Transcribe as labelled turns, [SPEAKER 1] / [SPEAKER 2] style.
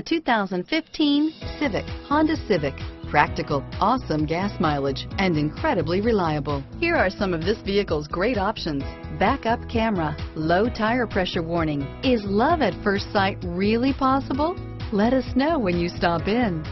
[SPEAKER 1] The 2015 Civic, Honda Civic. Practical, awesome gas mileage, and incredibly reliable. Here are some of this vehicle's great options. Backup camera, low tire pressure warning. Is love at first sight really possible? Let us know when you stop in.